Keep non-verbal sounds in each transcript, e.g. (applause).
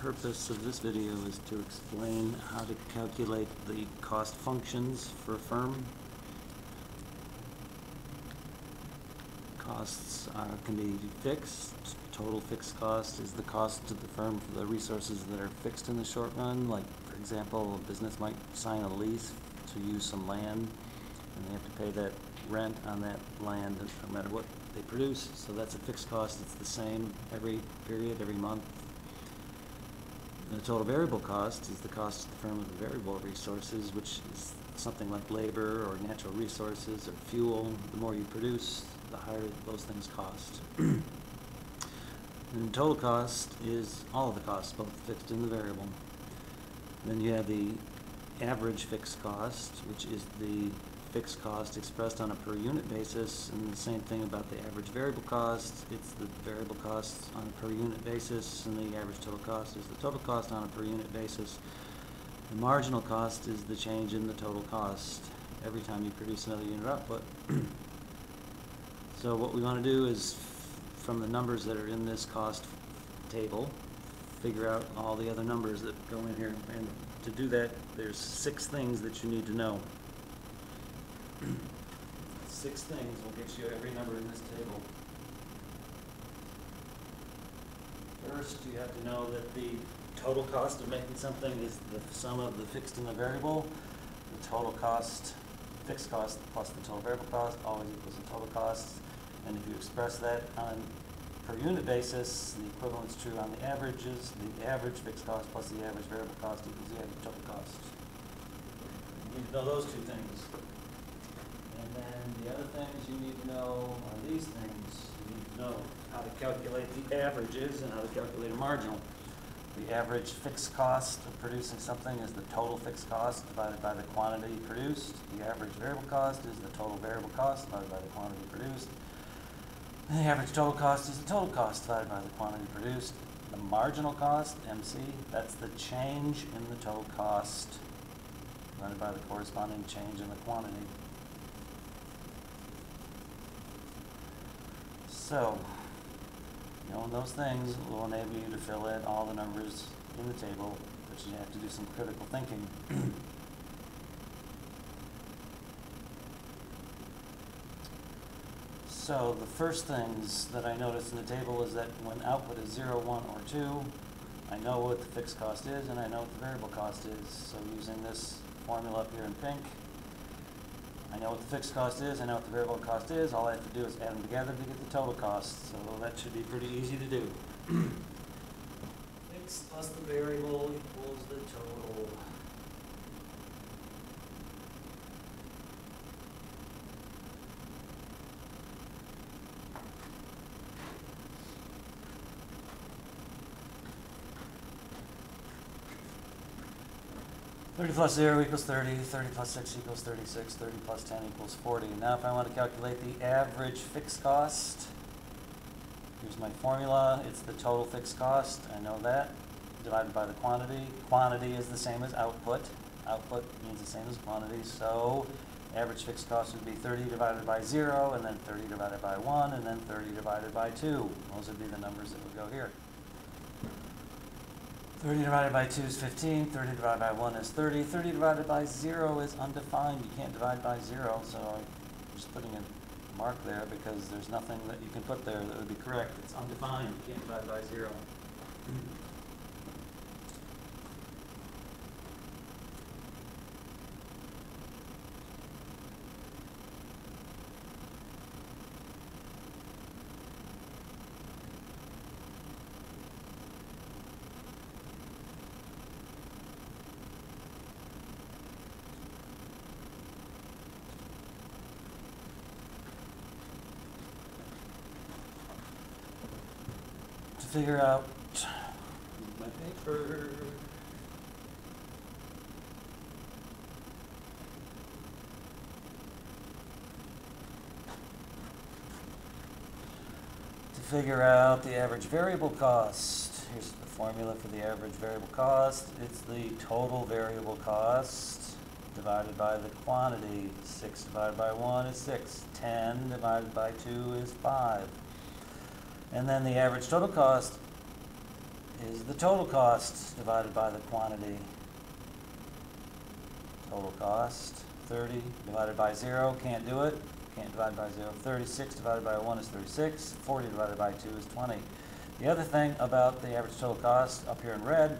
purpose of this video is to explain how to calculate the cost functions for a firm. Costs uh, can be fixed. Total fixed cost is the cost to the firm for the resources that are fixed in the short run. Like, for example, a business might sign a lease to use some land, and they have to pay that rent on that land no matter what they produce. So that's a fixed cost. It's the same every period, every month. The total variable cost is the cost to the firm of the variable resources, which is something like labor or natural resources or fuel. The more you produce, the higher those things cost. And total cost is all of the costs, both fixed and the variable. Then you have the average fixed cost, which is the fixed cost expressed on a per unit basis, and the same thing about the average variable cost. It's the variable cost on a per unit basis, and the average total cost is the total cost on a per unit basis. The marginal cost is the change in the total cost every time you produce another unit output. (clears throat) So what we want to do is, from the numbers that are in this cost table, figure out all the other numbers that go in here. And to do that, there's six things that you need to know. Six things will get you every number in this table. First, you have to know that the total cost of making something is the sum of the fixed and the variable. The total cost, fixed cost plus the total variable cost always equals the total cost. And if you express that on per unit basis, the equivalent's true on the averages. The average fixed cost plus the average variable cost equals the average total cost. You need to know those two things. And the other things you need to know are these things. You need to know how to calculate the averages and how to calculate a marginal. The average fixed cost of producing something is the total fixed cost divided by the quantity produced. The average variable cost is the total variable cost divided by the quantity produced. The average total cost is the total cost divided by the quantity produced. The marginal cost, MC, that's the change in the total cost divided by the corresponding change in the quantity. So, knowing those things will enable you to fill in all the numbers in the table, but you have to do some critical thinking. (clears throat) So the first things that I notice in the table is that when output is zero, one, or two, I know what the fixed cost is and I know what the variable cost is. So using this formula up here in pink, I know what the fixed cost is, I know what the variable cost is, all I have to do is add them together to get the total cost. So that should be pretty easy to do. Fixed plus the variable equals the total. Thirty plus zero equals 30, 30 plus six equals 36, 30 plus ten equals forty. Now if I want to calculate the average fixed cost, here's my formula, it's the total fixed cost, I know that, divided by the quantity. Quantity is the same as output, output means the same as quantity, so average fixed cost would be thirty divided by zero, and then thirty divided by one, and then thirty divided by two. Those would be the numbers that would go here. 30 divided by 2 is 15, 30 divided by 1 is 30, 30 divided by 0 is undefined. You can't divide by 0, so I'm just putting a mark there because there's nothing that you can put there that would be correct. It's undefined. You can't divide by 0. Figure out my paper. To figure out the average variable cost, here's the formula for the average variable cost. It's the total variable cost divided by the quantity. Six divided by one is six. Ten divided by two is five. And then the average total cost is the total cost divided by the quantity. Total cost, thirty divided by zero, can't do it, can't divide by zero. Thirty-six divided by one is 36. 40 divided by two is twenty. The other thing about the average total cost up here in red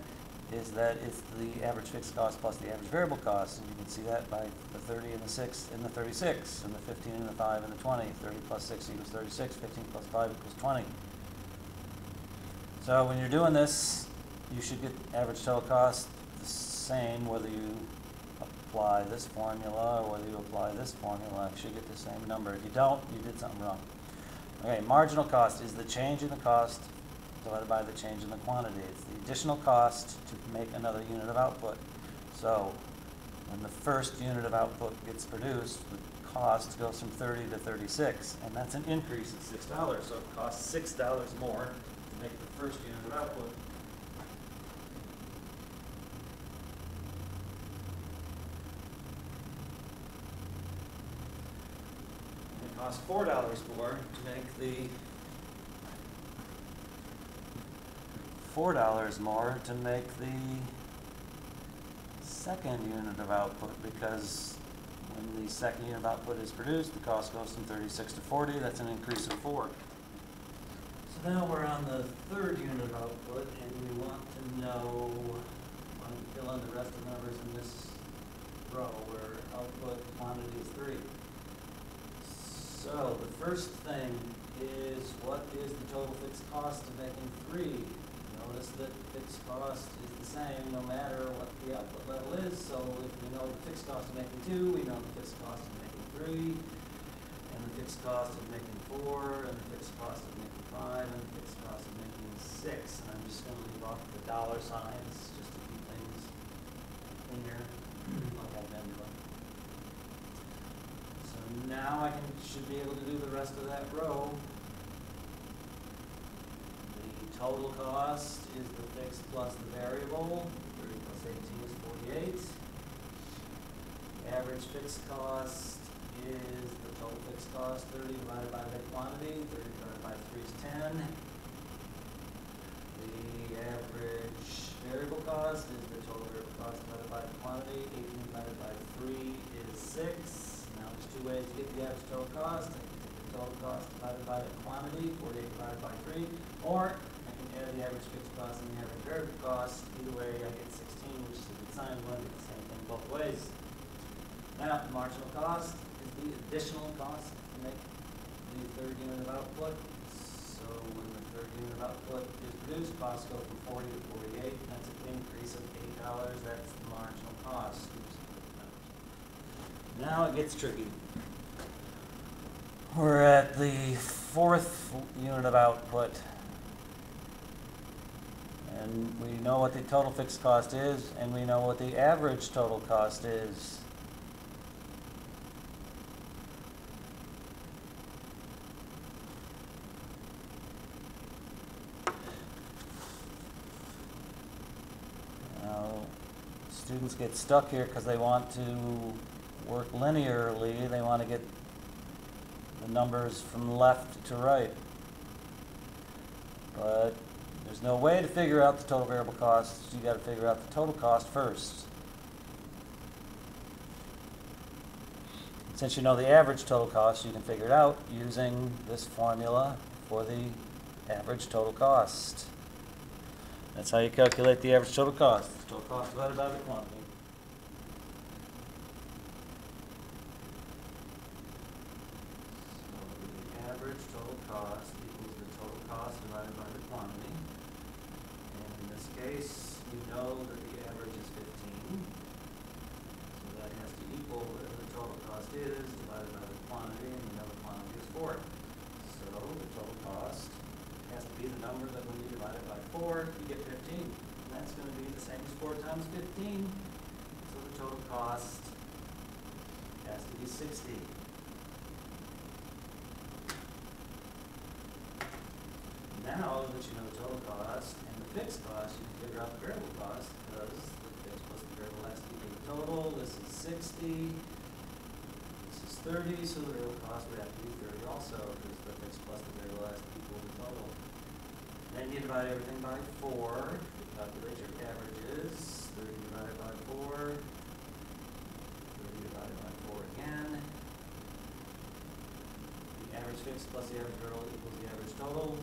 is that it's the average fixed cost plus the average variable cost, and you can see that by the thirty and the six and the thirty-six, and the fifteen and the five and the twenty. Thirty plus six equals 36, 15 five equals twenty. So when you're doing this, you should get average total cost the same whether you apply this formula or whether you apply this formula. You should get the same number. If you don't, you did something wrong. Okay, marginal cost is the change in the cost divided by the change in the quantity. It's the additional cost to make another unit of output. So when the first unit of output gets produced, the cost goes from thirty to thirty-six, and that's an increase of six dollars. So it costs six dollars more to make the first unit of output. And it costs four dollars more to make the $4 more to make the second unit of output because when the second unit of output is produced, the cost goes from 36 to 40. That's an increase of 4. So now we're on the third unit of output, and we want to know, we want to fill in the rest of the numbers in this row where output quantity is 3. So the first thing is what is the total fixed cost of making 3? list that fixed cost is the same no matter what the output level is. So if we know the fixed cost of making two, we know the fixed cost of making three, and the fixed cost of making four, and the fixed cost of making five, and the fixed cost of making six. And I'm just going to leave off the dollar signs just to keep things cleaner like I've been doing. So now I can, should be able to do the rest of that row Total cost is the fixed plus the variable, thirty plus eighteen is forty-eight. Average fixed cost is the total fixed cost, thirty divided by the quantity, thirty divided by three is ten. The average variable cost is the total variable cost divided by the quantity, eighteen divided by three is six. Now, there's two ways to get the average total cost, total cost divided by the quantity, forty-eight divided by three, or Can the average fixed cost and the average variable cost, either way, I get sixteen, which is a good sign, to get the same thing both ways. Now, the marginal cost is the additional cost to make the third unit of output. So when the third unit of output is produced, costs go from forty to forty-eight, that's an increase of eight dollars, that's the marginal cost. Now it gets tricky. We're at the fourth unit of output. And we know what the total fixed cost is, and we know what the average total cost is. Now, students get stuck here because they want to work linearly, they want to get the numbers from left to right. But there's no way to figure out the total variable cost, you gotta figure out the total cost first. Since you know the average total cost, you can figure it out using this formula for the average total cost. That's how you calculate the average total cost, total cost divided by the quantity. So the average total cost equals the total cost divided by the quantity. In this case, we know that the average is fifteen. So that has to equal whatever the total cost is divided by the quantity, and we know the quantity is four. So the total cost has to be the number that when you divide it by four, you get fifteen. And that's gonna be the same as four times fifteen. So the total cost has to be sixty. Now that you know the total cost and the fixed cost, you can figure out the variable cost, because the fixed plus the variable has to equal the total, this is sixty, this is thirty, so the variable cost would have to be thirty also, because the fixed plus the variable has to equal the total. Then Then you divide everything by four, You calculate your averages, thirty divided by four, thirty divided by four again. The average fixed plus the average variable equals the average total,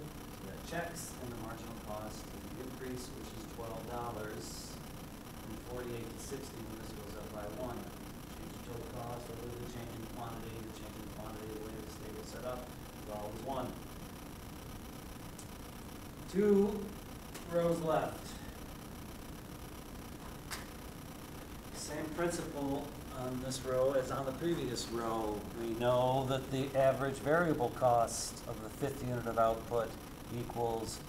checks, and the marginal cost the increase, which is twelve dollars, from forty-eight to sixty, when this goes up by one. Change in total cost, or the change in quantity, the change in quantity, the way this table is set up, is always one. Two rows left. Same principle on this row as on the previous row. We know that the average variable cost of the fifth unit of output equals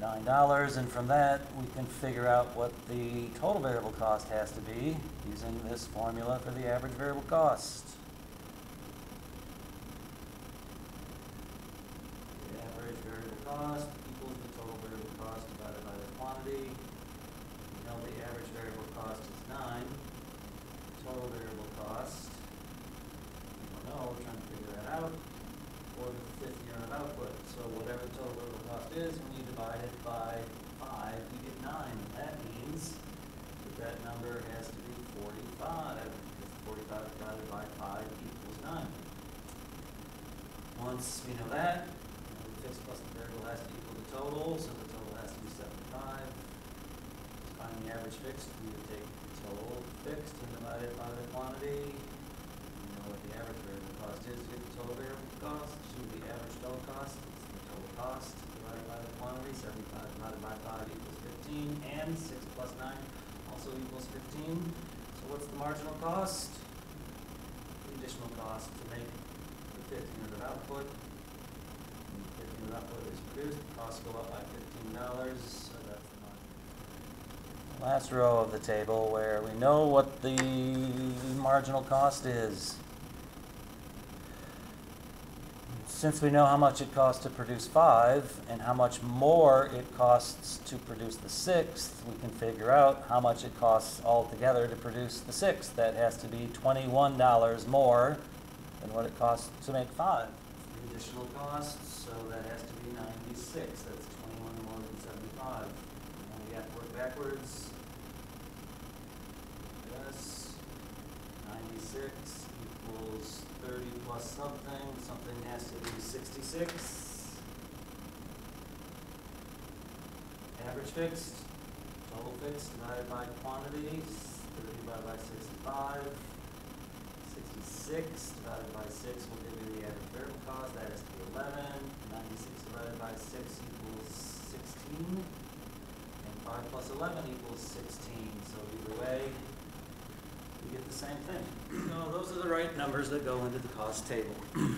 nine dollars, and from that, we can figure out what the total variable cost has to be using this formula for the average variable cost. The average variable cost equals the total variable cost divided by the quantity. We know the average variable cost is nine. Total variable cost, we don't know, we're trying to figure that out, for the fifth unit of output. So whatever the total variable cost is, when you divide it by five, you get nine. That means that that number has to be forty-five, because forty-five divided by five equals nine. Once we know that, the fixed plus the variable has to equal the total, so the total has to be seventy-five. To find the average fixed, we would take the total fixed and divide it by the quantity. What the average variable cost is, get the total variable cost, should be the average total cost, cost divided by the quantity, seventy-five divided by five equals fifteen, and six plus nine also equals fifteen. So what's the marginal cost? The additional cost to make the fifth unit of output. When the fifth unit of output is produced, the costs go up by fifteen dollars, so that's the marginal. Last row of the table where we know what the marginal cost is. Since we know how much it costs to produce five and how much more it costs to produce the sixth, we can figure out how much it costs altogether to produce the sixth. That has to be twenty-one dollars more than what it costs to make five. The additional costs, so that has to be ninety-six, that's twenty-one more than seventy-five. And we have to work backwards. Yes, ninety-six equals thirty plus something, something has to be sixty-six. Average fixed, total fixed divided by quantities, thirty divided by sixty-five. Sixty-six divided by six will give you the average variable cost, that is to be eleven. Ninety-six divided by six equals sixteen. And five plus eleven equals sixteen, so either way, you get the same thing. (clears throat) So those are the right numbers that go into the cost table. (clears throat)